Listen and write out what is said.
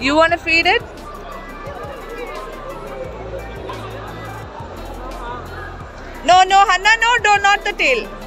You want to feed it? No, no, Hannah, no, Don't not the tail.